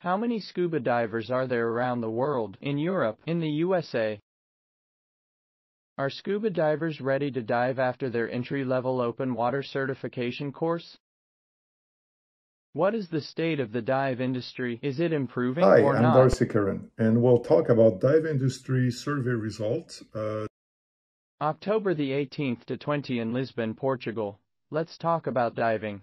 How many scuba divers are there around the world, in Europe, in the USA? Are scuba divers ready to dive after their entry-level open water certification course? What is the state of the dive industry? Is it improving Hi, or I'm not? Darcy Kieran, and we'll talk about dive industry survey results. Uh, October the 18th to 20 in Lisbon, Portugal. Let's talk about diving.